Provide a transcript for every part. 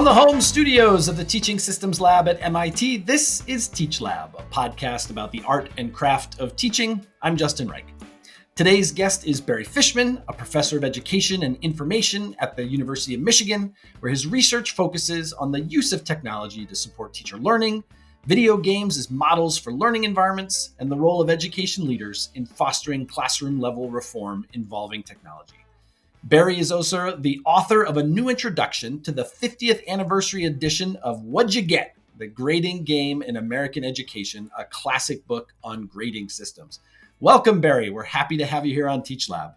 From the home studios of the Teaching Systems Lab at MIT, this is Teach Lab, a podcast about the art and craft of teaching. I'm Justin Reich. Today's guest is Barry Fishman, a professor of education and information at the University of Michigan, where his research focuses on the use of technology to support teacher learning, video games as models for learning environments, and the role of education leaders in fostering classroom level reform involving technology. Barry is also the author of a new introduction to the 50th anniversary edition of Wad-Ja-Get? The Grading Game in American Education, a classic book on grading systems. Welcome, Barry. We're happy to have you here on Teach Lab.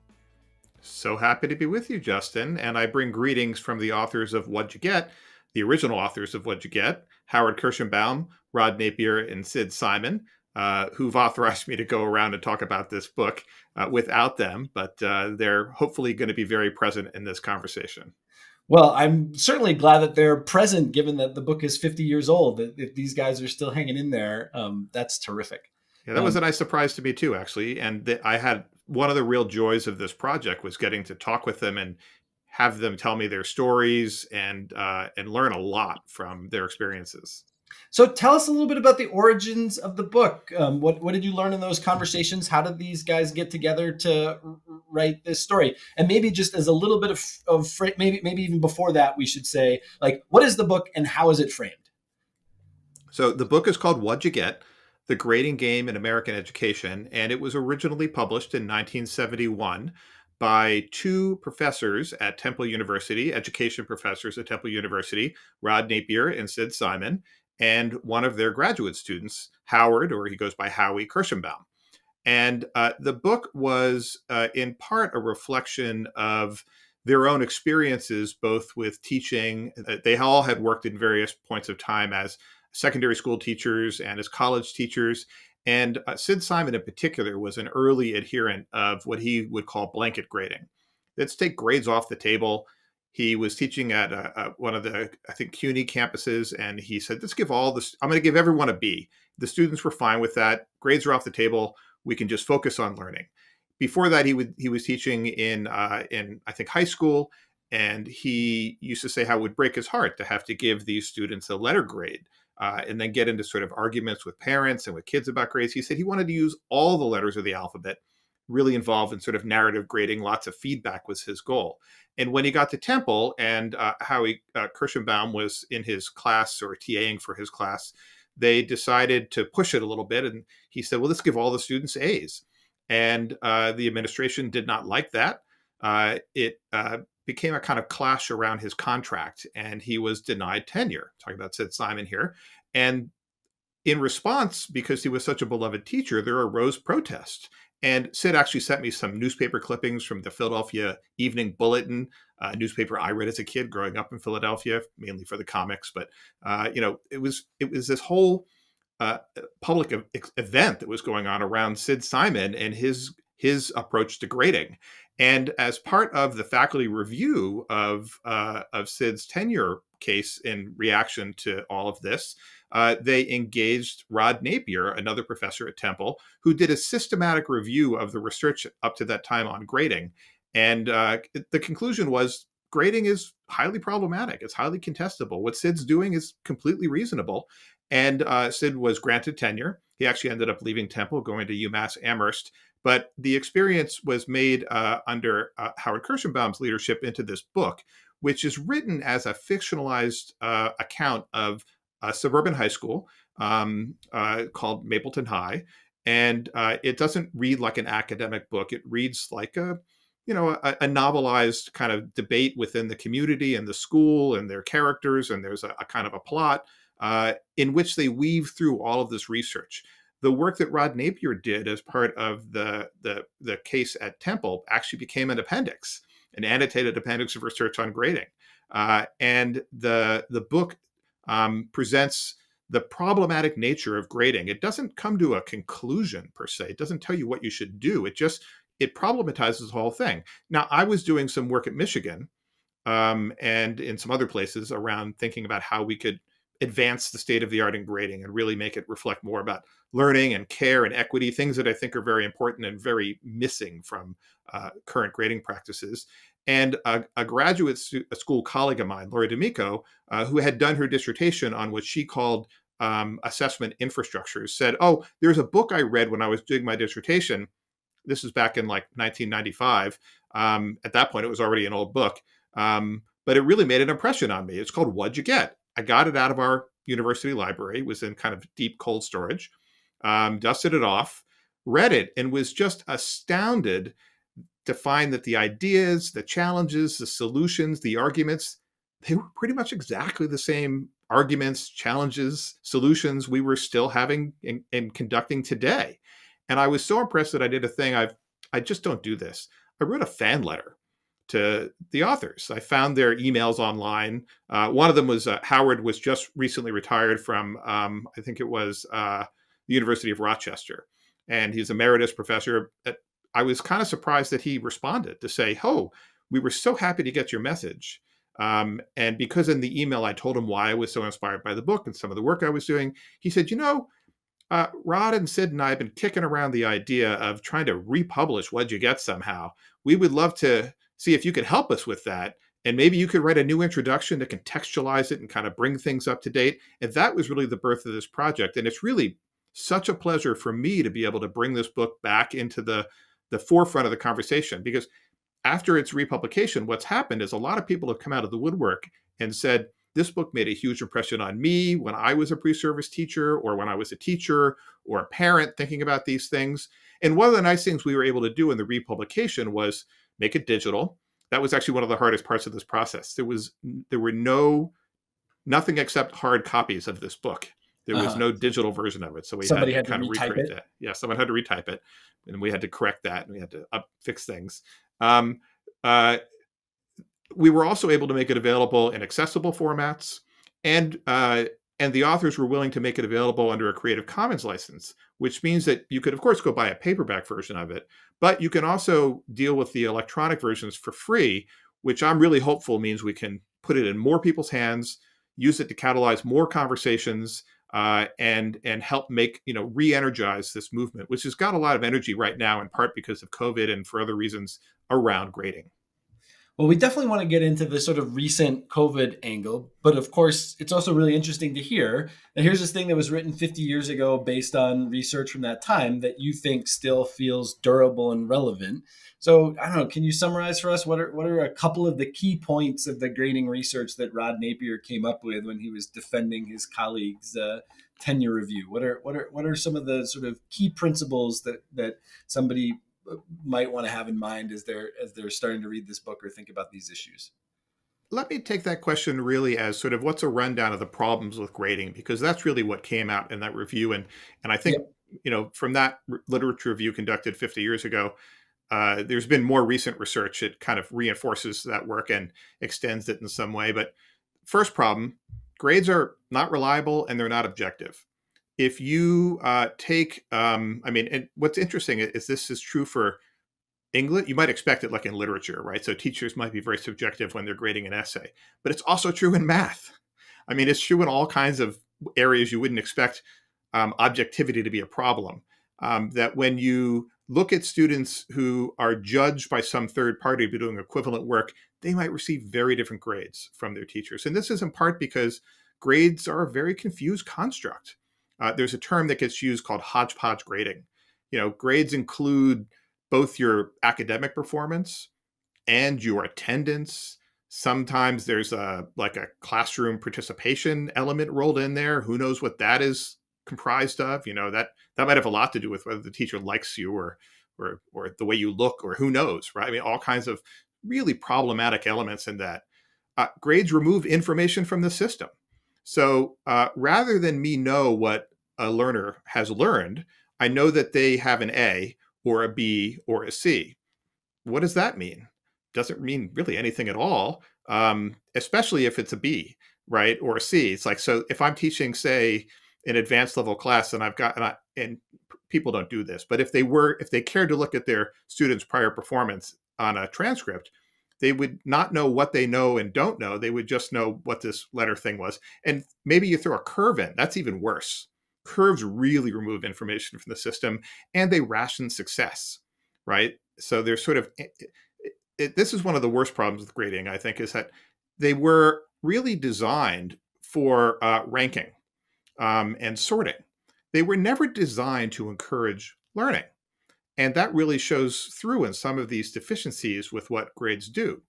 So happy to be with you, Justin. And I bring greetings from the authors of Wad-Ja-Get, the original authors of Wad-Ja-Get, Howard Kirschenbaum, Rod Napier, and Sid Simon uh, who've authorized me to go around and talk about this book uh, without them, but uh, they're hopefully going to be very present in this conversation. Well, I'm certainly glad that they're present, given that the book is 50 years old. That if these guys are still hanging in there, um, that's terrific. Yeah, that um, was a nice surprise to me too, actually. And th- I had one of the real joys of this project was getting to talk with them and have them tell me their stories and uh, and learn a lot from their experiences. So tell us a little bit about the origins of the book. Um, what what did you learn in those conversations? How did these guys get together to write this story? And maybe just as a little bit of, of maybe maybe even before that, we should say like what is the book and how is it framed? So the book is called Wad-Ja-Get? The Grading Game in American Education, and it was originally published in 1971 by two professors at Temple University, education professors at Temple University, Rod Napier and Sid Simon and one of their graduate students, Howard, or he goes by Howie Kirschenbaum. And uh, the book was, uh, in part, a reflection of their own experiences, both with teaching. Uh, they all had worked in various points of time as secondary school teachers and as college teachers. And uh, Sid Simon, in particular, was an early adherent of what he would call blanket grading. Let's take grades off the table he was teaching at uh, uh, one of the i think cuny campuses and he said let's give all this i'm going to give everyone a b. The students were fine with that. Grades are off the table. We can just focus on learning. Before that he would he was teaching in uh, in i think high school and he used to say how it would break his heart to have to give these students a letter grade uh, and then get into sort of arguments with parents and with kids about grades. He said he wanted to use all the letters of the alphabet really involved in sort of narrative grading. Lots of feedback was his goal. And when he got to Temple and uh, Howie uh, Kirschenbaum was in his class or TAing for his class, they decided to push it a little bit. And he said, well, let's give all the students A's. And uh, the administration did not like that. Uh, it uh, became a kind of clash around his contract, and he was denied tenure. Talking about Sid Simon here. And in response, because he was such a beloved teacher, there arose protests. And Sid actually sent me some newspaper clippings from the Philadelphia Evening Bulletin, a newspaper I read as a kid growing up in Philadelphia, mainly for the comics. But uh, you know, it was it was this whole uh, public event that was going on around Sid Simon and his his approach to grading. And as part of the faculty review of uh, of Sid's tenure case in reaction to all of this, uh, they engaged Rod Napier, another professor at Temple, who did a systematic review of the research up to that time on grading. And uh, the conclusion was grading is highly problematic. It's highly contestable. What Sid's doing is completely reasonable. And uh, Sid was granted tenure. He actually ended up leaving Temple, going to UMass Amherst. But the experience was made uh, under uh, Howard Kirschenbaum's leadership into this book, which is written as a fictionalized uh, account of a suburban high school um, uh, called Mapleton High, and uh, it doesn't read like an academic book. It reads like a you know a, a, novelized kind of debate within the community and the school and their characters, and there's a, a kind of a plot uh, in which they weave through all of this research. The work that Rod Napier did as part of the the, the case at Temple actually became an appendix, an annotated appendix of research on grading. Uh, and the the book um, presents the problematic nature of grading. It doesn't come to a conclusion per se. It doesn't tell you what you should do. It just it problematizes the whole thing. Now, I was doing some work at Michigan um, and in some other places around thinking about how we could advance the state of the art in grading and really make it reflect more about learning and care and equity, things that I think are very important and very missing from uh, current grading practices. And a, a graduate a school colleague of mine, Laura D'Amico, uh, who had done her dissertation on what she called um, assessment infrastructures, said, "Oh, there's a book I read when I was doing my dissertation. This is back in like 1995. Um, at that point, it was already an old book, um, but it really made an impression on me. It's called Wad-Ja-Get? I got it out of our university library. It was in kind of deep cold storage. Um, dusted it off, read it, and was just astounded to find that the ideas, the challenges, the solutions, the arguments, they were pretty much exactly the same arguments, challenges, solutions we were still having and, conducting today. And I was so impressed that I did a thing I've I just don't do this. I wrote a fan letter to the authors. I found their emails online. Uh, one of them was uh, Howard was just recently retired from um, I think it was uh, the University of Rochester, and he's emeritus professor. At, I was kind of surprised that he responded to say, "Oh, we were so happy to get your message." Um, and because in the email I told him why I was so inspired by the book and some of the work I was doing, he said, "You know, uh, Rod and Sid and I have been kicking around the idea of trying to republish Wad-Ja-Get somehow. We would love to see if you could help us with that. And maybe you could write a new introduction to contextualize it and kind of bring things up to date. And that was really the birth of this project. And it's really such a pleasure for me to be able to bring this book back into the, the forefront of the conversation because after its republication, what's happened is a lot of people have come out of the woodwork and said, this book made a huge impression on me when I was a pre service teacher or when I was a teacher or a parent thinking about these things. And one of the nice things we were able to do in the republication was make it digital. That was actually one of the hardest parts of this process. There was there were no nothing except hard copies of this book. There was uh-huh. no digital version of it, so we Somebody had to, had to kind of recreate it. it. Yeah, someone had to retype it, and we had to correct that, and we had to up fix things. Um, uh, we were also able to make it available in accessible formats, and uh, and the authors were willing to make it available under a Creative Commons license, which means that you could, of course, go buy a paperback version of it, but you can also deal with the electronic versions for free, which I'm really hopeful means we can put it in more people's hands, use it to catalyze more conversations, uh, and and help make you know re-energize this movement, which has got a lot of energy right now, in part because of COVID and for other reasons around grading. Well, we definitely want to get into the sort of recent COVID angle, but of course, it's also really interesting to hear that here's this thing that was written 50 years ago based on research from that time that you think still feels durable and relevant. So, I don't know, can you summarize for us what are what are a couple of the key points of the grading research that Rod Napier came up with when he was defending his colleagues' uh, tenure review? What are what are what are some of the sort of key principles that that somebody might want to have in mind as they're as they're starting to read this book or think about these issues? Let me take that question really as sort of what's a rundown of the problems with grading because that's really what came out in that review and and I think yep. you know from that literature review conducted 50 years ago uh, there's been more recent research that kind of reinforces that work and extends it in some way but first problem grades are not reliable and they're not objective if you uh, take, um, I mean, and what's interesting is this is true for English. You might expect it like in literature, right? So teachers might be very subjective when they're grading an essay, but it's also true in math. I mean, it's true in all kinds of areas you wouldn't expect um, objectivity to be a problem. Um, that when you look at students who are judged by some third party to be doing equivalent work, they might receive very different grades from their teachers. And this is in part because grades are a very confused construct uh, there's a term that gets used called hodgepodge grading. You know, grades include both your academic performance and your attendance. Sometimes there's a like a classroom participation element rolled in there. Who knows what that is comprised of? You know that that might have a lot to do with whether the teacher likes you or or or the way you look or who knows, right? I mean, all kinds of really problematic elements in that. Uh, grades remove information from the system. So uh, rather than me know what a learner has learned, I know that they have an A or a B or a C. What does that mean? Doesn't mean really anything at all, um, especially if it's a B, right, or a C. It's like so if I'm teaching, say, an advanced level class, and I've got and, I, and people don't do this, but if they were if they cared to look at their students' prior performance on a transcript, they would not know what they know and don't know. They would just know what this letter thing was. And maybe you throw a curve in. That's even worse. Curves really remove information from the system and they ration success, right? So there's sort of it, this is one of the worst problems with grading, I think, is that they were really designed for uh, ranking um, and sorting. They were never designed to encourage learning. And that really shows through in some of these deficiencies with what grades do.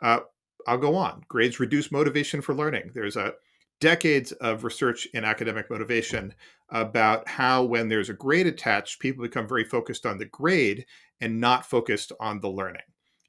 Uh, I'll go on. Grades reduce motivation for learning. There's a decades of research in academic motivation about how when there's a grade attached, people become very focused on the grade and not focused on the learning.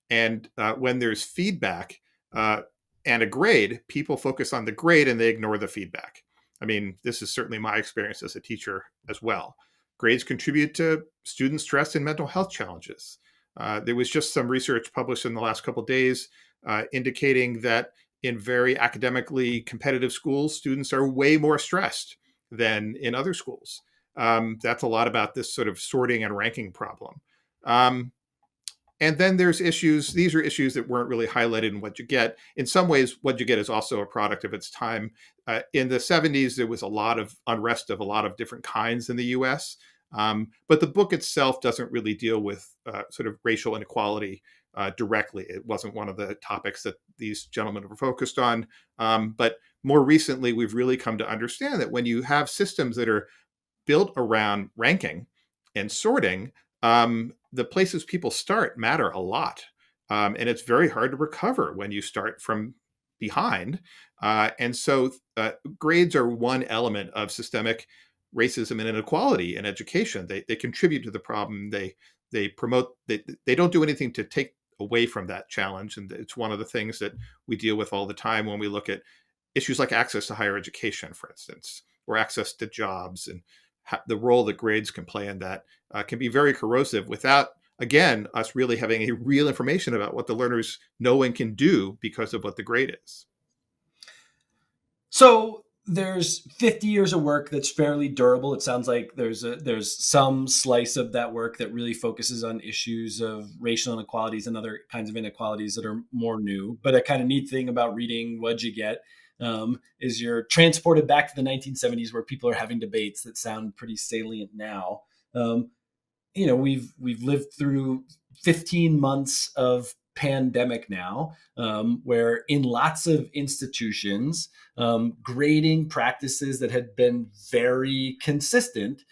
And uh, when there's feedback uh, and a grade, people focus on the grade and they ignore the feedback. I mean, this is certainly my experience as a teacher as well. Grades contribute to student stress and mental health challenges. Uh, there was just some research published in the last couple days uh, indicating that in very academically competitive schools, students are way more stressed than in other schools. Um, that's a lot about this sort of sorting and ranking problem. Um, and then there's issues, these are issues that weren't really highlighted in what you get. In some ways, what you get is also a product of its time. Uh, in the 70s, there was a lot of unrest of a lot of different kinds in the US. Um, but the book itself doesn't really deal with uh, sort of racial inequality uh, directly. It wasn't one of the topics that these gentlemen were focused on. Um, but more recently, we've really come to understand that when you have systems that are built around ranking and sorting, um, the places people start matter a lot. Um, and it's very hard to recover when you start from behind. Uh, and so uh, grades are one element of systemic racism and inequality in education. They, they contribute to the problem. They they promote they, they don't do anything to take away from that challenge. And it's one of the things that we deal with all the time when we look at issues like access to higher education, for instance, or access to jobs and the role that grades can play in that uh, can be very corrosive without again us really having a real information about what the learners know and can do because of what the grade is so there's 50 years of work that's fairly durable it sounds like there's a there's some slice of that work that really focuses on issues of racial inequalities and other kinds of inequalities that are more new but a kind of neat thing about reading what you get um, is you're transported back to the 1970s where people are having debates that sound pretty salient now. Um, you know, we've we've lived through 15 months of pandemic now, um, where in lots of institutions, um, grading practices that had been very consistent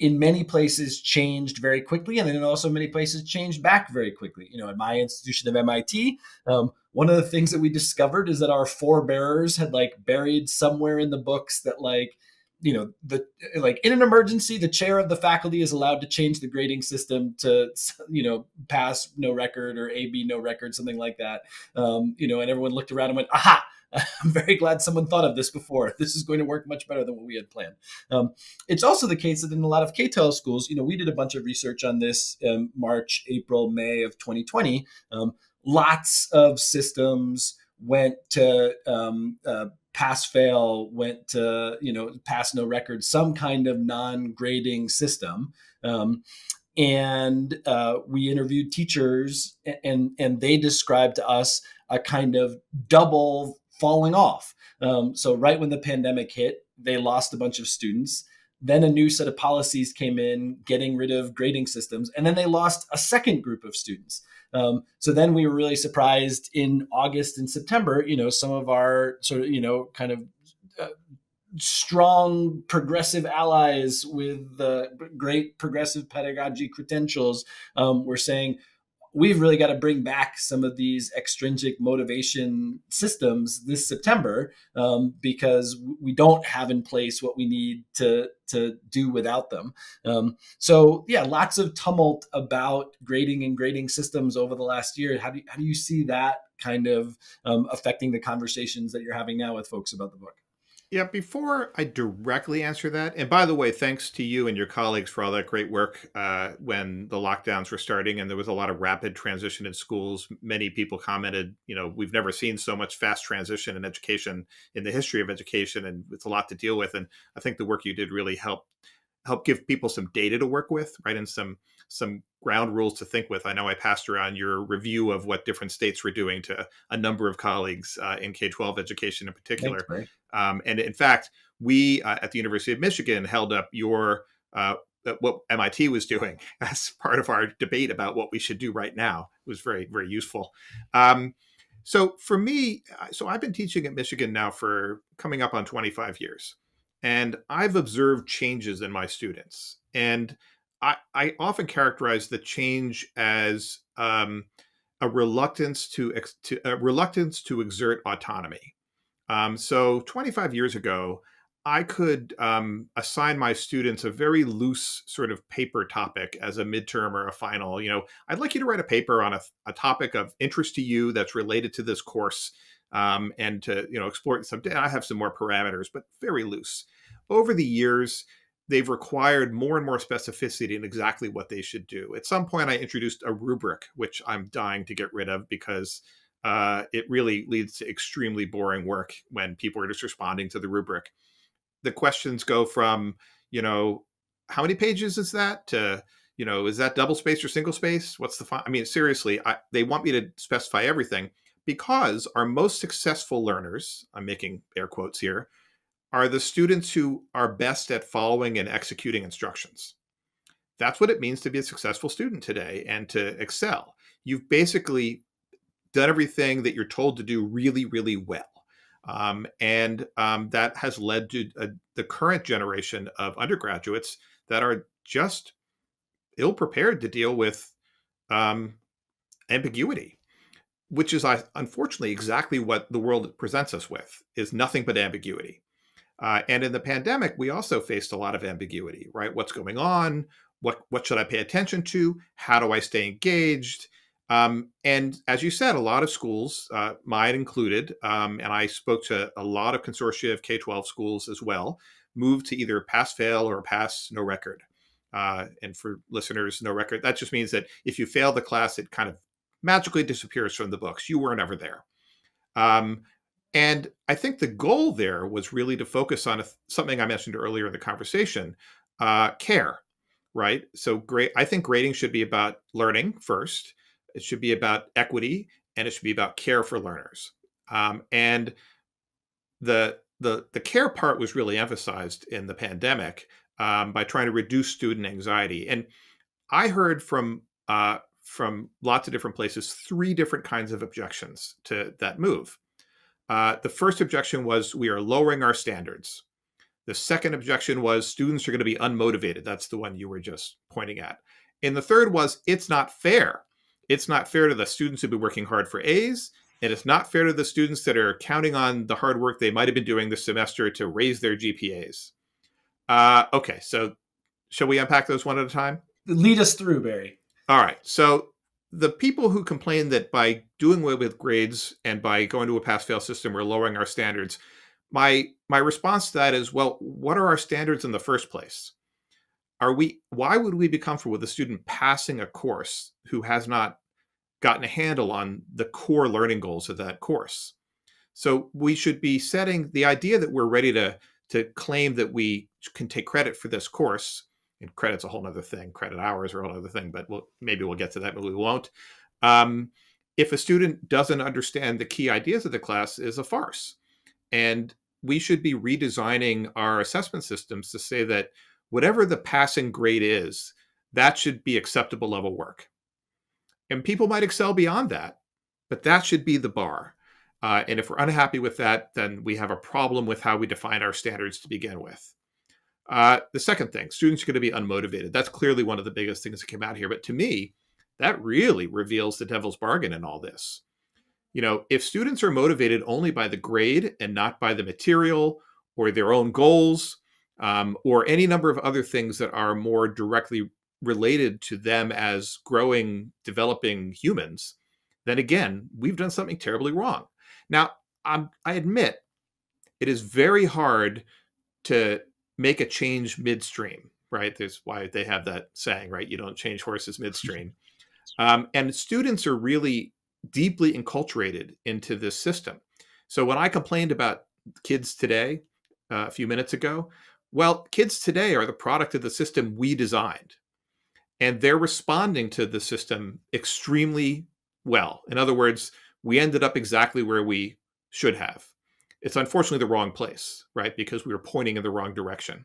in many places changed very quickly, and then also many places changed back very quickly. You know, at my institution of MIT, um, one of the things that we discovered is that our forebearers had like buried somewhere in the books that like you know the like in an emergency the chair of the faculty is allowed to change the grading system to you know pass no record or ab no record something like that um, you know and everyone looked around and went aha I'm very glad someone thought of this before. This is going to work much better than what we had planned. Um, it's also the case that in a lot of K-12 schools, you know, we did a bunch of research on this in March, April, May of 2020. Um, lots of systems went to um, uh, pass fail, went to, you know, pass no record, some kind of non-grading system. Um, and uh, we interviewed teachers and and they described to us a kind of double falling off. Um, so right when the pandemic hit, they lost a bunch of students. Then a new set of policies came in, getting rid of grading systems, and then they lost a second group of students. Um, so then we were really surprised in August and September. You know, some of our sort of you know kind of uh, strong progressive allies with the great progressive pedagogy credentials um, were saying we've really got to bring back some of these extrinsic motivation systems this September um, because we don't have in place what we need to to do without them. Um, so yeah, lots of tumult about grading and grading systems over the last year. How do you, how do you see that kind of um, affecting the conversations that you're having now with folks about the book? Yeah, before I directly answer that, and by the way, thanks to you and your colleagues for all that great work uh, when the lockdowns were starting and there was a lot of rapid transition in schools. Many people commented, you know, we've never seen so much fast transition in education in the history of education, and it's a lot to deal with. And I think the work you did really helped help give people some data to work with, right, and some some ground rules to think with. I know I passed around your review of what different states were doing to a number of colleagues uh, in K 12 education in particular. Um, and in fact, we uh, at the University of Michigan held up your uh, what MIT was doing as part of our debate about what we should do right now. It was very very useful. Um, so for me, so I've been teaching at Michigan now for coming up on 25 years, and I've observed changes in my students, and I, often characterize the change as um, a reluctance to, to a reluctance to exert autonomy. Um, so 25 years ago, I could um, assign my students a very loose sort of paper topic as a midterm or a final. You know, I'd like you to write a paper on a, a topic of interest to you that's related to this course, um, and to you know explore some. I have some more parameters, but very loose. Over the years, they've required more and more specificity in exactly what they should do. At some point, I introduced a rubric, which I'm dying to get rid of because uh, it really leads to extremely boring work when people are just responding to the rubric. The questions go from you know how many pages is that? to you know is that double space or single space what's the i mean seriously I, they want me to specify everything because our most successful learners i'm making air quotes here are the students who are best at following and executing instructions. That's what it means to be a successful student today and to excel. You've basically done everything that you're told to do really really well. Um, and um, that has led to uh, the current generation of undergraduates that are just ill prepared to deal with um, ambiguity, which is unfortunately exactly what the world presents us with is nothing but ambiguity. Uh, and in the pandemic, we also faced a lot of ambiguity, right? What's going on? What what should I pay attention to? How do I stay engaged? Um, and as you said, a lot of schools, uh, mine included, um, and I spoke to a lot of consortia of K 12 schools as well, moved to either pass fail or pass no record. Uh, and for listeners, no record, that just means that if you fail the class, it kind of magically disappears from the books. You were never there. Um, and I think the goal there was really to focus on a, something I mentioned earlier in the conversation uh, care, right? So, great. I think grading should be about learning first it should be about equity and it should be about care for learners. Um, and the the the care part was really emphasized in the pandemic um, by trying to reduce student anxiety. And I heard from uh, from lots of different places three different kinds of objections to that move. Uh, the first objection was we are lowering our standards. The second objection was students are going to be unmotivated. That's the one you were just pointing at. And the third was it's not fair it's not fair to the students who've been working hard for A's, and it's not fair to the students that are counting on the hard work they might have been doing this semester to raise their GPAs. Uh, okay, so shall we unpack those one at a time? Lead us through, Barry. All right. So the people who complain that by doing away with grades and by going to a pass-fail system, we're lowering our standards. My my response to that is, well, what are our standards in the first place? Are we? Why would we be comfortable with a student passing a course who has not gotten a handle on the core learning goals of that course. So we should be setting the idea that we're ready to to claim that we can take credit for this course. And credit's a whole other thing. Credit hours are a whole other thing, but we'll, maybe we'll get to that, but we won't. Um, if a student doesn't understand the key ideas of the class, is a farce. And we should be redesigning our assessment systems to say that whatever the passing grade is, that should be acceptable level work. And people might excel beyond that, but that should be the bar. Uh, and if we're unhappy with that, then we have a problem with how we define our standards to begin with. Uh, the second thing, students are going to be unmotivated. That's clearly one of the biggest things that came out here. But to me, that really reveals the devil's bargain in all this. You know, if students are motivated only by the grade and not by the material or their own goals um, or any number of other things that are more directly related to them as growing, developing humans, then again, we've done something terribly wrong. Now, I'm, I admit it is very hard to make a change midstream, right? There's why they have that saying, right? You don't change horses midstream. Um, and students are really deeply enculturated into this system. So when I complained about kids today uh, a few minutes ago, well, kids today are the product of the system we designed and they're responding to the system extremely well. In other words, we ended up exactly where we should have. It's unfortunately the wrong place, right? Because we were pointing in the wrong direction.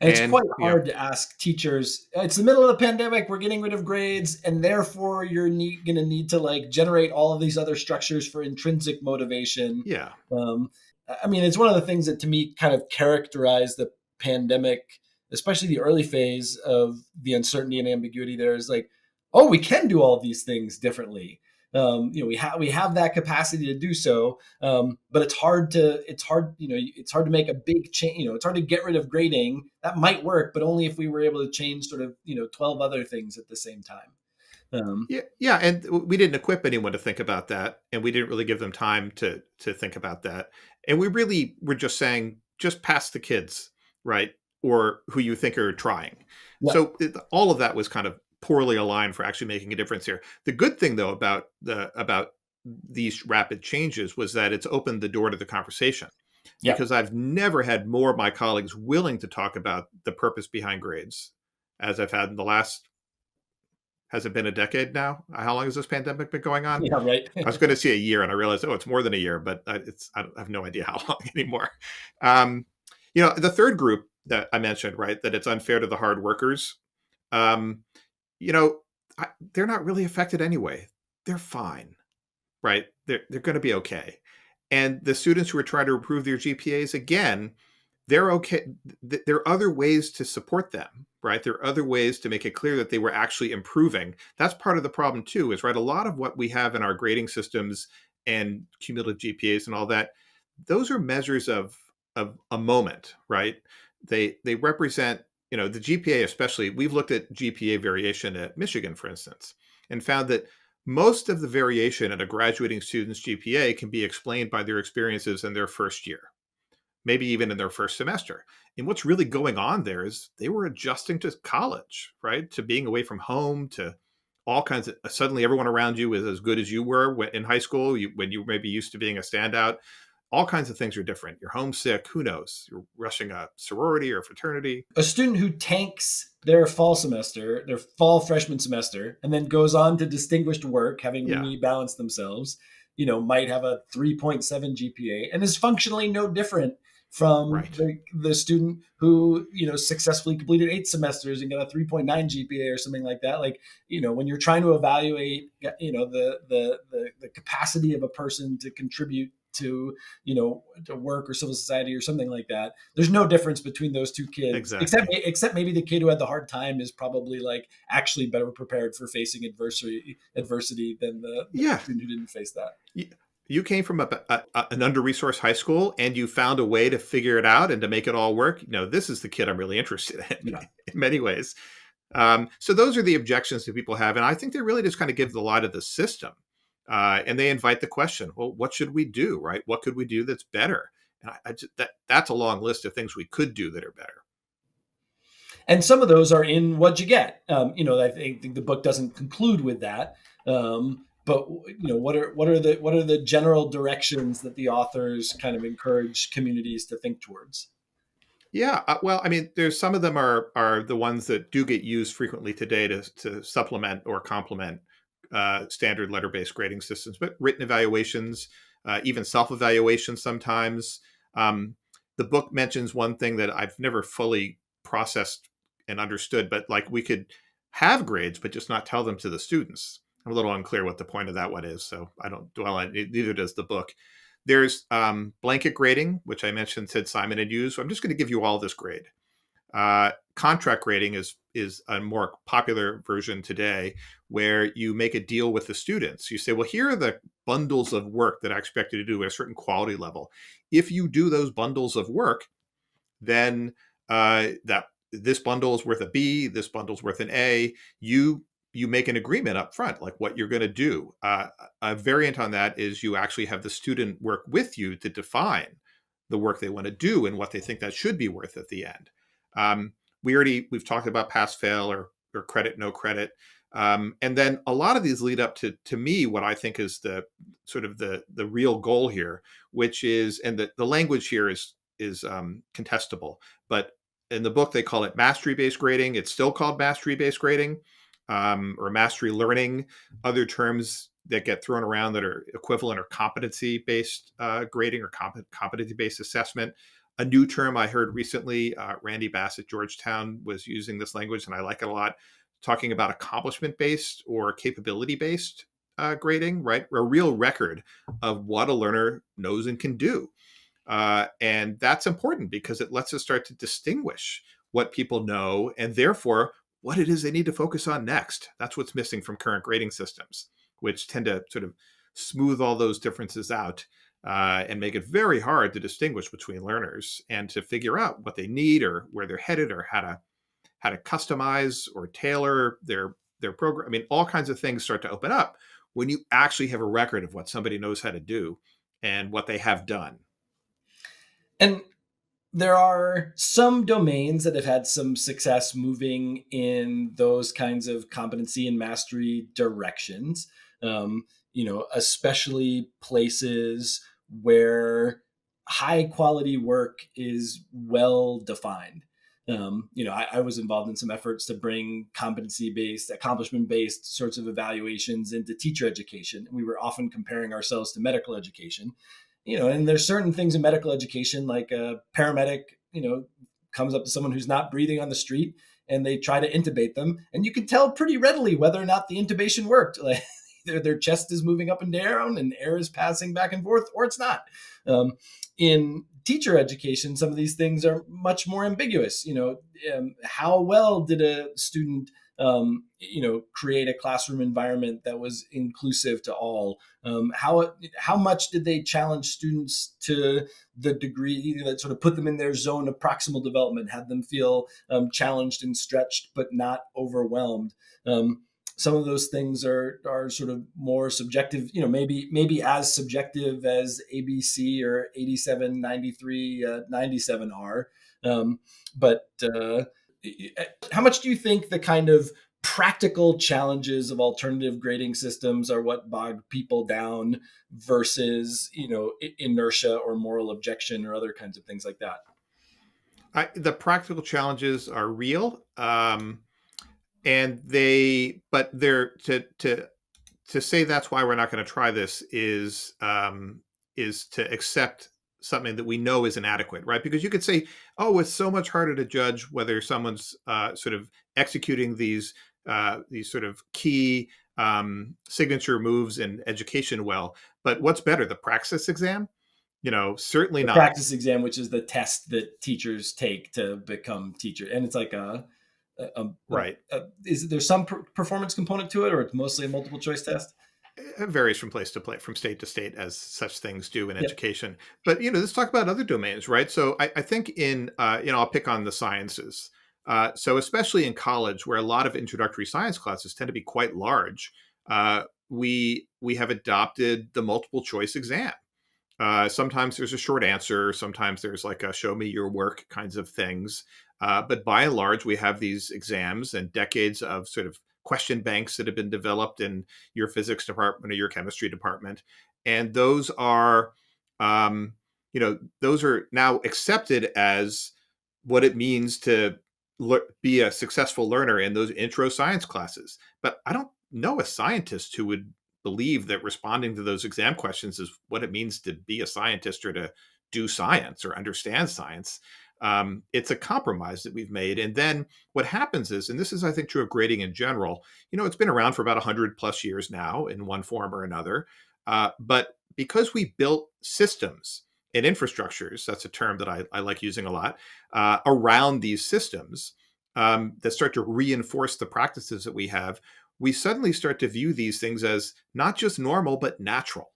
And it's and, quite hard to ask teachers. It's the middle of the pandemic. We're getting rid of grades, and therefore you're going to need to like generate all of these other structures for intrinsic motivation. Yeah. Um, I mean, it's one of the things that to me kind of characterize the pandemic, especially the early phase of the uncertainty and ambiguity. There is like, oh, we can do all these things differently um, you know we have we have that capacity to do so um, but it's hard to it's hard you know it's hard to make a big change you know it's hard to get rid of grading. That might work but only if we were able to change sort of you know 12 other things at the same time. Um, yeah yeah and we didn't equip anyone to think about that and we didn't really give them time to to think about that. And we really were just saying just pass the kids right or who you think are trying. Yeah. so it, all of that was kind of poorly aligned for actually making a difference here. The good thing though about the about these rapid changes was that it's opened the door to the conversation. Because I've never had more of my colleagues willing to talk about the purpose behind grades as I've had in the last has it been a decade now? How long has this pandemic been going on? Yeah, right. I was going to say a year, and I realized, oh, it's more than a year, but it's I have no idea how long anymore. Um, you know, the third group that I mentioned, right, that it's unfair to the hard workers. Um, you know, I, they're not really affected anyway. They're fine, right? They're they're going to be okay. And the students who are trying to improve their GPAs again, they're okay. There are other ways to support them, right? There are other ways to make it clear that they were actually improving. That's part of the problem too. Is right. A lot of what we have in our grading systems and cumulative GPAs and all that, those are measures of of a moment, right? They they represent you know, the GPA especially, we've looked at GPA variation at Michigan, for instance, and found that most of the variation in a graduating student's GPA can be explained by their experiences in their first year, maybe even in their first semester. And what's really going on there is they were adjusting to college, right? To being away from home, to all kinds of suddenly everyone around you is as good as you were in high school you, when you maybe used to being a standout all kinds of things are different. You're homesick. Who knows? You're rushing a sorority or fraternity. A student who tanks their fall semester, their fall freshman semester, and then goes on to distinguished work, having yeah. rebalanced themselves, you know, might have a 3.7 GPA and is functionally no different from right. the, the student who you know successfully completed eight semesters and got a 3.9 gpa or something like that like you know when you're trying to evaluate you know the the the, the capacity of a person to contribute to you know to work or civil society or something like that there's no difference between those two kids exactly. except except maybe the kid who had the hard time is probably like actually better prepared for facing adversity adversity than the, the yeah. student who didn't face that you came from a, a, a, an under-resourced high school and you found a way to figure it out and to make it all work you know this is the kid i'm really interested in yeah. in many ways um, so those are the objections that people have and i think they really just kind of give the lie to the system uh, and they invite the question, well, what should we do, right? What could we do that's better? And I, I just, that that's a long list of things we could do that are better. And some of those are in what you get. Um, you know, I think the book doesn't conclude with that. Um, but you know, what are what are the what are the general directions that the authors kind of encourage communities to think towards? Yeah, uh, well, I mean, there's some of them are are the ones that do get used frequently today to to supplement or complement uh, standard letter based grading systems, but written evaluations, uh, even self evaluations sometimes. Um, the book mentions one thing that I've never fully processed and understood, but like we could have grades, but just not tell them to the students. I'm a little unclear what the point of that one is, so I don't dwell on it. Neither does the book. There's um, blanket grading, which I mentioned Sid Simon had used. So I'm just going to give you all this grade. Uh, contract grading is is a more popular version today, where you make a deal with the students. You say, "Well, here are the bundles of work that I expect you to do at a certain quality level. If you do those bundles of work, then uh, that this bundle is worth a B, this bundle is worth an A. You you make an agreement up front, like what you're going to do. Uh, a variant on that is you actually have the student work with you to define the work they want to do and what they think that should be worth at the end. Um, we already we've talked about pass fail or or credit no credit. Um, and then a lot of these lead up to to me what I think is the sort of the the real goal here, which is and the, the language here is is um, contestable, but in the book they call it mastery based grading. It's still called mastery based grading um, or mastery learning. Other terms that get thrown around that are equivalent or competency based uh, grading or comp- competency based assessment a new term I heard recently. Uh, Randy Bass at Georgetown was using this language, and I like it a lot, talking about accomplishment based or capability based uh, grading, right? A real record of what a learner knows and can do. Uh, and that's important because it lets us start to distinguish what people know and therefore what it is they need to focus on next. That's what's missing from current grading systems, which tend to sort of smooth all those differences out uh, and make it very hard to distinguish between learners and to figure out what they need or where they're headed or how to how to customize or tailor their their program. I mean, all kinds of things start to open up when you actually have a record of what somebody knows how to do and what they have done. And there are some domains that have had some success moving in those kinds of competency and mastery directions. Um, you know, especially places where high quality work is well defined. Um, you know, I, I, was involved in some efforts to bring competency based, accomplishment based sorts of evaluations into teacher education. We were often comparing ourselves to medical education. You know, and there's certain things in medical education, like a paramedic, you know, comes up to someone who's not breathing on the street and they try to intubate them. And you can tell pretty readily whether or not the intubation worked. Like, their, their chest is moving up and down and air is passing back and forth, or it's not. Um, in teacher education, some of these things are much more ambiguous. You know, um, how well did a student um, you know, create a classroom environment that was inclusive to all. Um, how how much did they challenge students to the degree that sort of put them in their zone of proximal development, had them feel um, challenged and stretched, but not overwhelmed. Um, some of those things are are sort of more subjective you know maybe maybe as subjective as abc or 87 93 uh, 97 are um, but uh, how much do you think the kind of practical challenges of alternative grading systems are what bog people down versus you know inertia or moral objection or other kinds of things like that? I, the practical challenges are real. Um, and they but they're to to to say that's why we're not going to try this is um is to accept something that we know is inadequate right? Because you could say oh it's so much harder to judge whether someone's uh, sort of executing these uh, these sort of key um, signature moves in education well but what's better the praxis exam? You know certainly the not practice exam which is the test that teachers take to become teacher and it's like a um, right. Uh, is there some per- performance component to it, or it's mostly a multiple choice test? It varies from place to place, from state to state, as such things do in yep. education. But you know, let's talk about other domains, right? So I, I think in uh, you know, I'll pick on the sciences. Uh, so especially in college, where a lot of introductory science classes tend to be quite large, uh, we we have adopted the multiple choice exam. Uh, sometimes there's a short answer. Sometimes there's like a show me your work kinds of things. Uh, but by and large, we have these exams and decades of sort of question banks that have been developed in your physics department or your chemistry department. And those are, um, you know, those are now accepted as what it means to be a successful learner in those intro science classes. But I don't know a scientist who would believe that responding to those exam questions is what it means to be a scientist or to do science or understand science um, it's a compromise that we've made. And then what happens is, and this is, I think, true of grading in general, you know, it's been around for about 100 plus years now in one form or another. Uh, but because we built systems and infrastructures, that's a term that I, I like using a lot, uh, around these systems um, that start to reinforce the practices that we have, we suddenly start to view these things as not just normal, but natural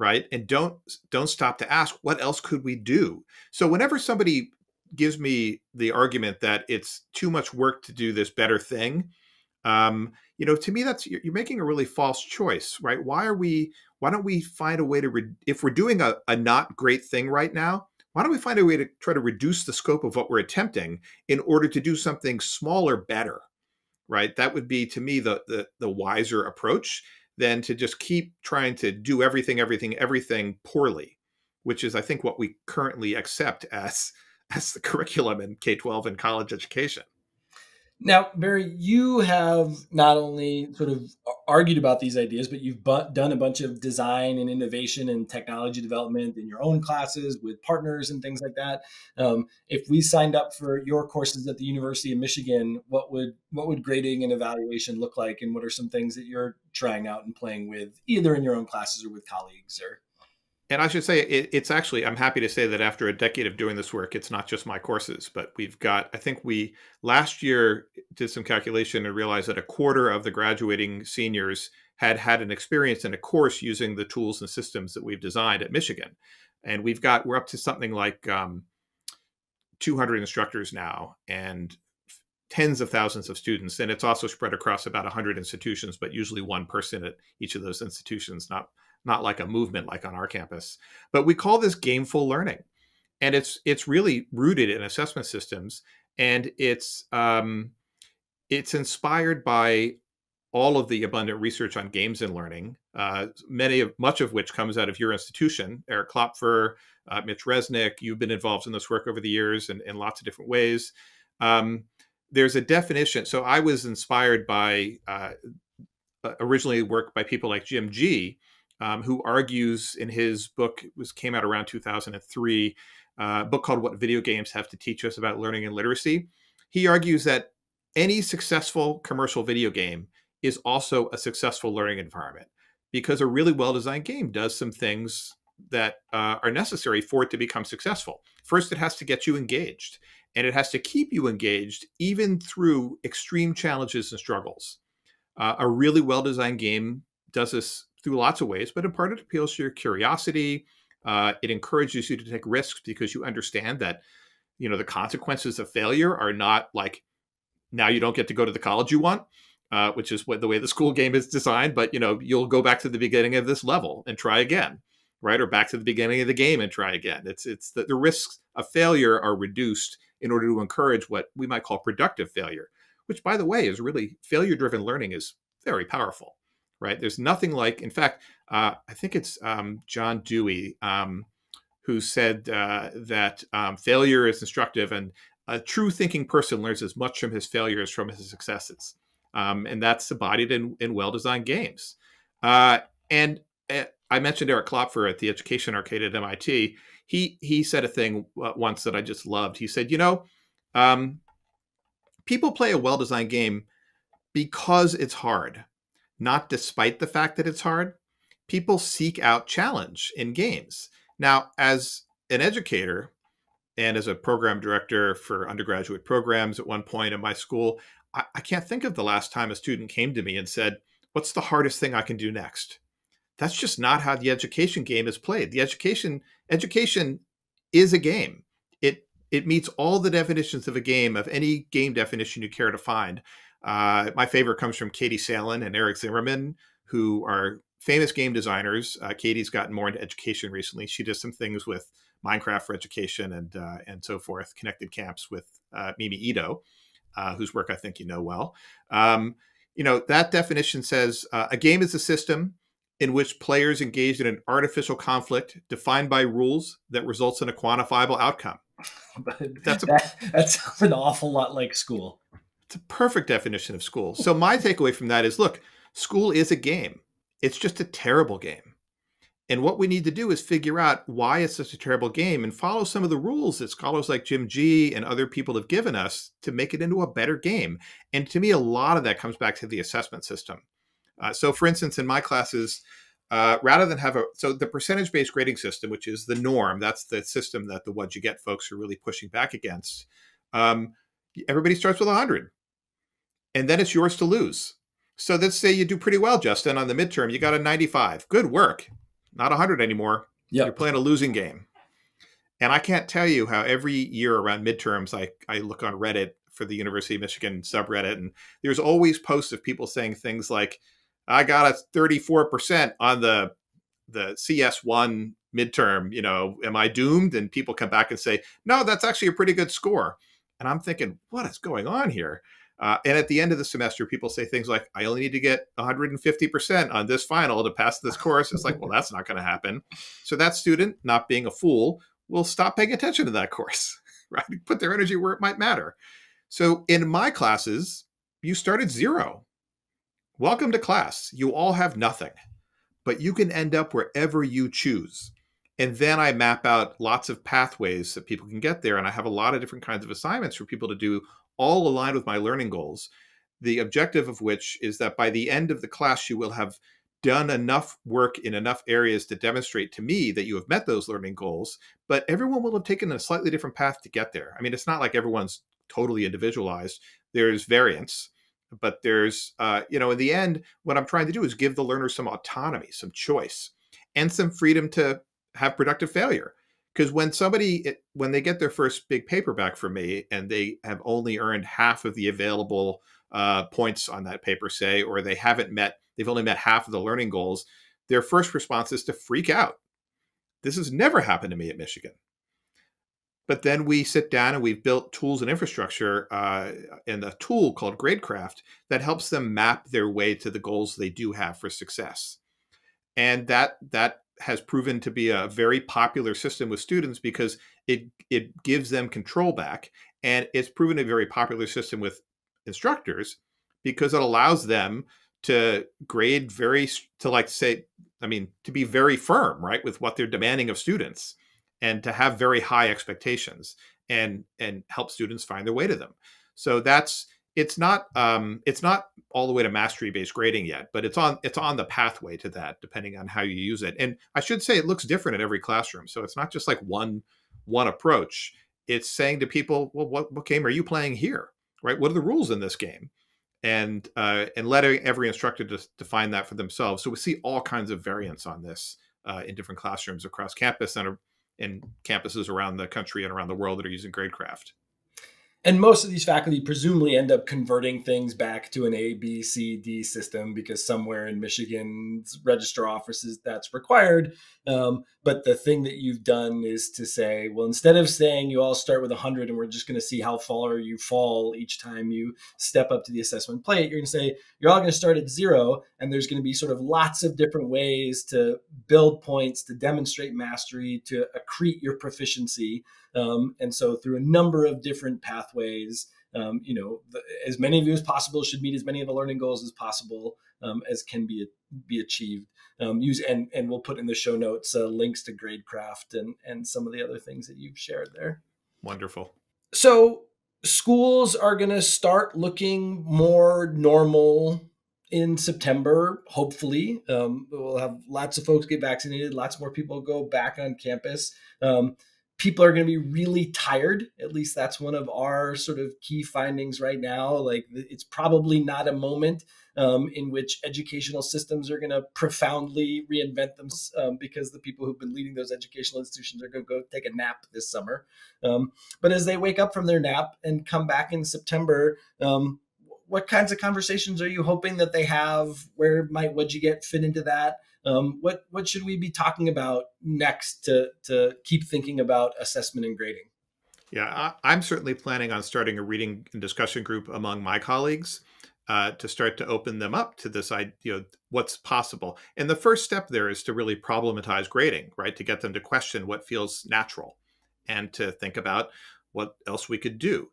right and don't don't stop to ask what else could we do so whenever somebody gives me the argument that it's too much work to do this better thing. Um, you know to me that's you're making a really false choice right? Why are we why don't we find a way to if we're doing a, a not great thing right now why don't we find a way to try to reduce the scope of what we're attempting in order to do something smaller better right? That would be to me the the, the wiser approach than to just keep trying to do everything everything everything poorly which is i think what we currently accept as as the curriculum in K 12 and college education. Now, Barry, you have not only sort of argued about these ideas, but you've bu- done a bunch of design and innovation and technology development in your own classes with partners and things like that. Um, if we signed up for your courses at the University of Michigan, what would what would grading and evaluation look like, and what are some things that you're trying out and playing with, either in your own classes or with colleagues, or and I should say it, it's actually I'm happy to say that after a decade of doing this work, it's not just my courses, but we've got I think we last year did some calculation and realized that a quarter of the graduating seniors had had an experience in a course using the tools and systems that we've designed at Michigan, and we've got we're up to something like um, 200 instructors now and tens of thousands of students. And it's also spread across about 100 institutions but usually one person at each of those institutions not not like a movement like on our campus. But we call this gameful learning, and it's it's really rooted in assessment systems, and it's um, it's inspired by all of the abundant research on games and learning, uh, many of much of which comes out of your institution, Eric Klopfer, uh, Mitch Resnick. You've been involved in this work over the years in, in lots of different ways. Um, there's a definition. So I was inspired by uh, originally work by people like Jim Gee, um, who argues in his book was came out around 2003 uh, book called what video games have to teach us about learning and literacy. He argues that any successful commercial video game is also a successful learning environment because a really well designed game does some things that uh, are necessary for it to become successful. First it has to get you engaged and it has to keep you engaged even through extreme challenges and struggles. Uh, a really well designed game does this through lots of ways, but in part it appeals to your curiosity. Uh, it encourages you to take risks because you understand that, you know, the consequences of failure are not like now you don't get to go to the college you want, uh, which is what the way the school game is designed. But you know, you'll go back to the beginning of this level and try again, right? Or back to the beginning of the game and try again. It's it's the, the risks of failure are reduced in order to encourage what we might call productive failure, which, by the way, is really failure-driven learning is very powerful right? There's nothing like, in fact, uh, I think it's um, John Dewey um, who said uh, that um, failure is instructive and a true thinking person learns as much from his failures from his successes. Um, and that's embodied in, in well designed games. Uh, and uh, I mentioned Eric Klopfer at the Education Arcade at MIT. He, he said a thing once that I just loved. He said, You know, um, people play a well designed game because it's hard not despite the fact that it's hard. People seek out challenge in games. Now, as an educator and as a program director for undergraduate programs at one point in my school, I, I can't think of the last time a student came to me and said, What's the hardest thing I can do next? That's just not how the education game is played. The education education is a game. It it meets all the definitions of a game of any game definition you care to find. Uh, my favorite comes from Katie Salen and Eric Zimmerman, who are famous game designers. Uh, Katie's gotten more into education recently. She does some things with Minecraft for education and uh, and so forth. Connected camps with uh, Mimi Ito, uh, whose work I think you know well. Um, you know that definition says uh, a game is a system in which players engage in an artificial conflict defined by rules that results in a quantifiable outcome. that's a, that, that sounds an awful lot like school. It's a perfect definition of school. So my takeaway from that is look, school is a game. It's just a terrible game. And what we need to do is figure out why it's such a terrible game and follow some of the rules that scholars like Jim Gee and other people have given us to make it into a better game. And to me, a lot of that comes back to the assessment system. Uh, so, for instance, in my classes, uh, rather than have a so the percentage based grading system, which is the norm, that's the system that the Wad-Ja-Get folks are really pushing back against. Um, everybody starts with 100 and then it's yours to lose. So let's say you do pretty well, Justin, on the midterm. You got a 95. Good work. Not 100 anymore. Yep. You're playing a losing game. And I can't tell you how every year around midterms, I, I look on Reddit for the University of Michigan subreddit, and there's always posts of people saying things like, I got a 34% on the the CS1 midterm, you know, am I doomed? And people come back and say, no, that's actually a pretty good score. And I'm thinking, what is going on here? Uh, and at the end of the semester, people say things like, I only need to get 150% on this final to pass this course. It's like, well, that's not going to happen. So that student, not being a fool, will stop paying attention to that course, right? Put their energy where it might matter. So in my classes, you start at zero. Welcome to class. You all have nothing, but you can end up wherever you choose. And then I map out lots of pathways that people can get there. And I have a lot of different kinds of assignments for people to do, all aligned with my learning goals. The objective of which is that by the end of the class, you will have done enough work in enough areas to demonstrate to me that you have met those learning goals, but everyone will have taken a slightly different path to get there. I mean, it's not like everyone's totally individualized. There's variance, but there's, uh, you know, in the end, what I'm trying to do is give the learner some autonomy, some choice, and some freedom to have productive failure because when somebody when they get their first big paperback from me and they have only earned half of the available uh, points on that paper say or they haven't met they've only met half of the learning goals their first response is to freak out. This has never happened to me at michigan. But then we sit down and we've built tools and infrastructure uh, and a tool called gradecraft that helps them map their way to the goals they do have for success. And that that has proven to be a very popular system with students because it it gives them control back and it's proven a very popular system with instructors because it allows them to grade very to like say i mean to be very firm right with what they're demanding of students and to have very high expectations and and help students find their way to them. So that's it's not um, it's not all the way to mastery based grading yet, but it's on it's on the pathway to that, depending on how you use it. And I should say it looks different in every classroom, so it's not just like one one approach. It's saying to people, well, what, what game are you playing here? Right? What are the rules in this game? And uh, and letting every instructor just define that for themselves. So we see all kinds of variants on this uh, in different classrooms across campus and in campuses around the country and around the world that are using Gradecraft and most of these faculty presumably end up converting things back to an A, B, C, D system because somewhere in Michigan's register offices that's required. Um, but the thing that you've done is to say, well, instead of saying you all start with 100 and we're just going to see how far you fall each time you step up to the assessment plate, you're going to say you're all going to start at zero, and there's going to be sort of lots of different ways to build points, to demonstrate mastery, to accrete your proficiency. Um, and so through a number of different pathways, um, you know, the, as many of you as possible should meet as many of the learning goals as possible um, as can be be achieved. Um, use and and we'll put in the show notes uh, links to Gradecraft and and some of the other things that you've shared there. Wonderful. So schools are going to start looking more normal in September, hopefully. Um, we'll have lots of folks get vaccinated, lots more people go back on campus. Um, people are going to be really tired. At least that's one of our sort of key findings right now. Like it's probably not a moment um, in which educational systems are going to profoundly reinvent them um, because the people who've been leading those educational institutions are going to go take a nap this summer. Um, but as they wake up from their nap and come back in September, um, what kinds of conversations are you hoping that they have? Where might Wad-Ja-Get fit into that? Um, what what should we be talking about next to to keep thinking about assessment and grading? Yeah, I, am certainly planning on starting a reading and discussion group among my colleagues uh, to start to open them up to this idea, you know, what's possible. And the first step there is to really problematize grading, right? To get them to question what feels natural and to think about what else we could do.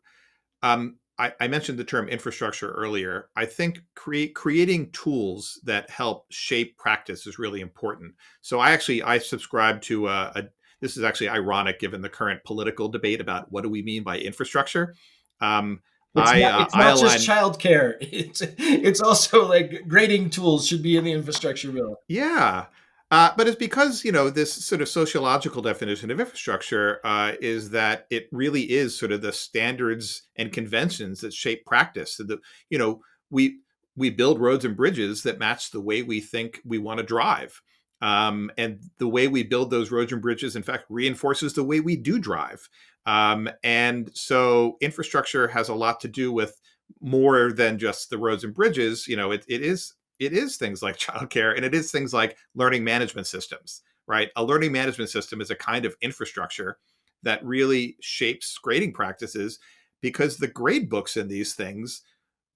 Um, I, I, mentioned the term infrastructure earlier. I think create, creating tools that help shape practice is really important. So I actually I subscribe to a, a this is actually ironic given the current political debate about what do we mean by infrastructure. Um, it's I, not, it's uh, not align... just childcare. It's it's also like grading tools should be in the infrastructure bill. Yeah, uh, but it's because you know this sort of sociological definition of infrastructure uh, is that it really is sort of the standards and conventions that shape practice. So that you know we we build roads and bridges that match the way we think we want to drive, um, and the way we build those roads and bridges, in fact, reinforces the way we do drive. Um, and so infrastructure has a lot to do with more than just the roads and bridges. You know, it, it is it is things like childcare and it is things like learning management systems, right? A learning management system is a kind of infrastructure that really shapes grading practices because the grade books in these things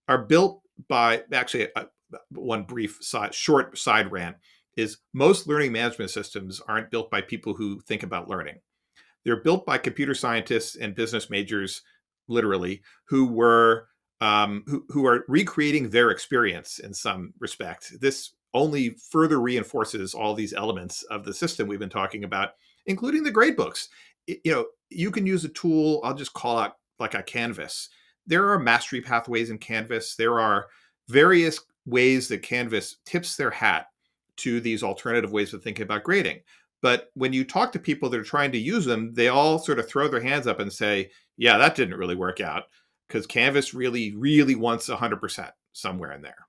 are built by actually a, one brief side, short side rant is most learning management systems aren't built by people who think about learning. They're built by computer scientists and business majors literally, who were um, who, who are recreating their experience in some respect. This only further reinforces all these elements of the system we've been talking about, including the grade books. you know, you can use a tool. I'll just call out like a Canvas. There are mastery pathways in Canvas. There are various ways that Canvas tips their hat to these alternative ways of thinking about grading. But when you talk to people that are trying to use them, they all sort of throw their hands up and say, yeah, that didn't really work out because Canvas really, really wants 100% somewhere in there.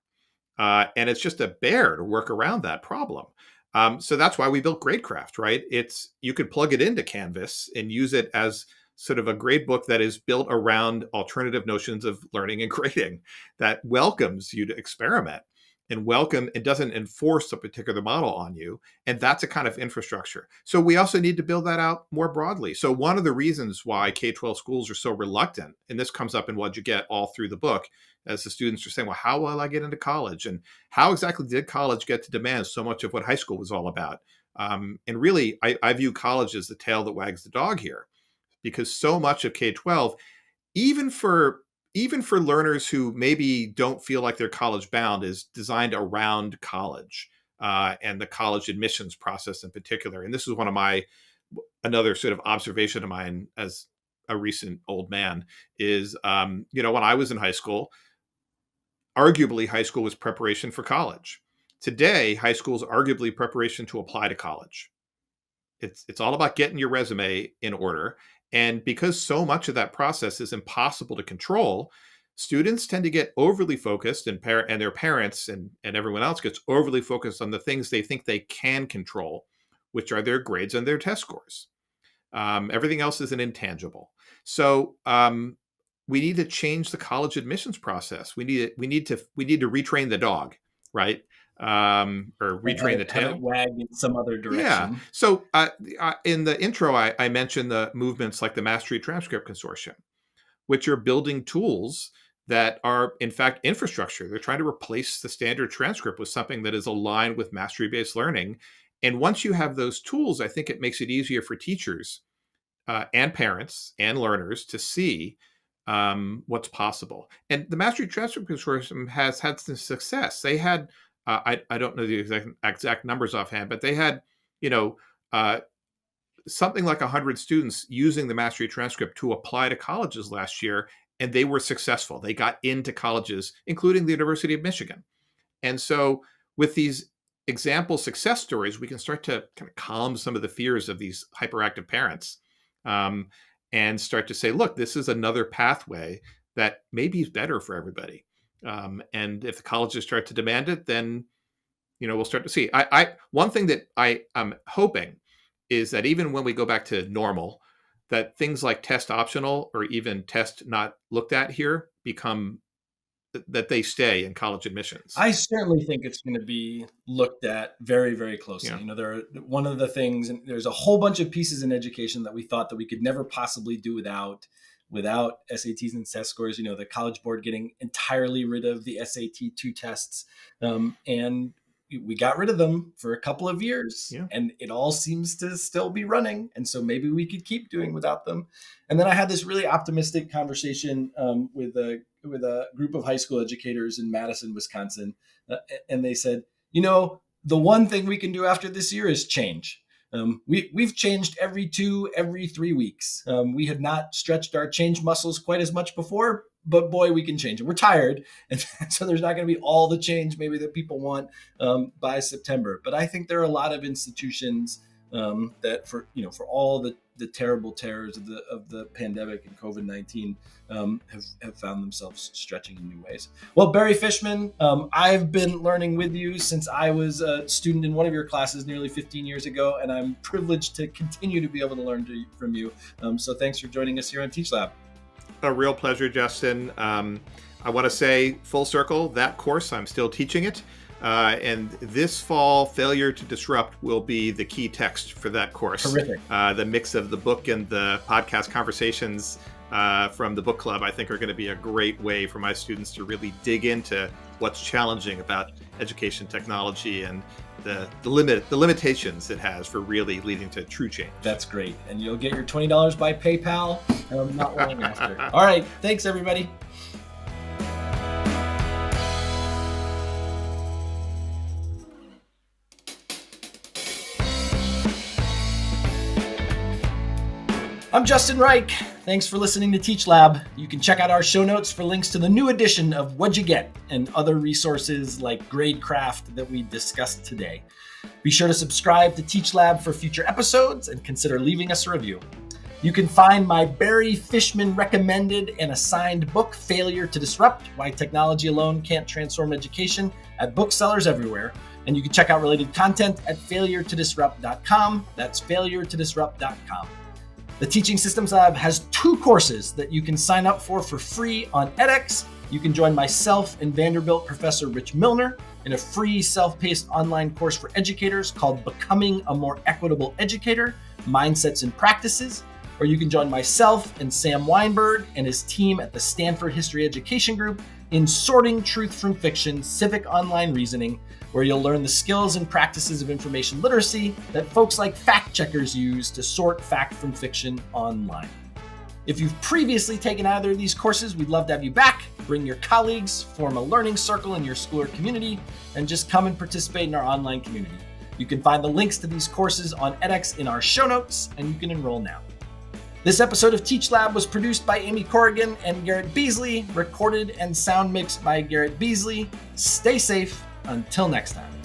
Uh, and it's just a bear to work around that problem. Um, so that's why we built Gradecraft, right? It's you could plug it into Canvas and use it as sort of a grade book that is built around alternative notions of learning and grading that welcomes you to experiment and welcome and doesn't enforce a particular model on you and that's a kind of infrastructure. So we also need to build that out more broadly. So one of the reasons why k-12 schools are so reluctant and this comes up in Wad-Ja-Get all through the book as the students are saying well how will i get into college? And how exactly did college get to demand so much of what high school was all about? Um, and really I, I view college as the tail that wags the dog here because so much of k-12 even for even for learners who maybe don't feel like they're college bound, is designed around college uh, and the college admissions process in particular. And this is one of my another sort of observation of mine as a recent old man is, um, you know, when I was in high school, arguably high school was preparation for college. Today, high school is arguably preparation to apply to college. It's it's all about getting your resume in order and because so much of that process is impossible to control, students tend to get overly focused and, par- and their parents and, and everyone else gets overly focused on the things they think they can control, which are their grades and their test scores. Um, everything else is an intangible. So um, we need to change the college admissions process. We need we need to we need to retrain the dog, right? Um, or retrain the tail. wag in some other direction. Yeah. So uh, in the intro, I, I mentioned the movements like the Mastery Transcript Consortium, which are building tools that are in fact infrastructure. They're trying to replace the standard transcript with something that is aligned with mastery based learning. And once you have those tools, I think it makes it easier for teachers uh, and parents and learners to see um, what's possible. And the Mastery Transcript Consortium has had some success. They had uh, I, I don't know the exact, exact numbers offhand, but they had, you know, uh, something like 100 students using the mastery transcript to apply to colleges last year, and they were successful. They got into colleges, including the University of Michigan. And so, with these example success stories, we can start to kind of calm some of the fears of these hyperactive parents um, and start to say, look, this is another pathway that maybe is better for everybody. Um, and if the colleges start to demand it, then you know we'll start to see. I, I one thing that I am hoping is that even when we go back to normal, that things like test optional or even test not looked at here become that they stay in college admissions. I certainly think it's going to be looked at very, very closely. Yeah. You know, there are one of the things, and there's a whole bunch of pieces in education that we thought that we could never possibly do without without SATs and test scores. You know, the College Board getting entirely rid of the SAT two tests, um, and we got rid of them for a couple of years, yeah. and it all seems to still be running. And so maybe we could keep doing without them. And then I had this really optimistic conversation um, with a with a group of high school educators in Madison, Wisconsin, uh, and they said, you know, the one thing we can do after this year is change. Um, we, we've changed every two, every three weeks. Um, we had not stretched our change muscles quite as much before, but boy, we can change it. We're tired. And so there's not going to be all the change maybe that people want um, by September. But I think there are a lot of institutions um, that for, you know, for all the the terrible terrors of the of the pandemic and COVID nineteen um, have have found themselves stretching in new ways. Well, Barry Fishman, um, I've been learning with you since I was a student in one of your classes nearly 15 years ago, and I'm privileged to continue to be able to learn to, from you. Um, so, thanks for joining us here on Teach Lab. A real pleasure, Justin. Um, I want to say full circle that course. I'm still teaching it. Uh, and this fall, Failure to Disrupt will be the key text for that course. Terrific. Uh, the mix of the book and the podcast conversations uh, from the book club, I think, are going to be a great way for my students to really dig into what's challenging about education technology and the the limit the limitations it has for really leading to true change. That's great. And you'll get your $20 by PayPal um, not long after. All right. Thanks, everybody. I'm Justin Reich. Thanks for listening to Teach Lab. You can check out our show notes for links to the new edition of Wad-Ja-Get and other resources like Gradecraft that we discussed today. Be sure to subscribe to Teach Lab for future episodes and consider leaving us a review. You can find my Barry Fishman recommended and assigned book, Failure to Disrupt Why Technology Alone Can't Transform Education, at booksellers everywhere. And you can check out related content at failuretodisrupt.com. That's failuretodisrupt.com. The Teaching Systems Lab has two courses that you can sign up for for free on edX. You can join myself and Vanderbilt professor Rich Milner in a free self paced online course for educators called Becoming a More Equitable Educator Mindsets and Practices. Or you can join myself and Sam Wineburg and his team at the Stanford History Education Group in Sorting Truth from Fiction Civic Online Reasoning, where you'll learn the skills and practices of information literacy that folks like fact checkers use to sort fact from fiction online. If you've previously taken either of these courses, we'd love to have you back. Bring your colleagues, form a learning circle in your school or community, and just come and participate in our online community. You can find the links to these courses on edX in our show notes, and you can enroll now. This episode of Teach Lab was produced by Amy Corrigan and Garrett Beasley, recorded and sound mixed by Garrett Beasley. Stay safe until next time.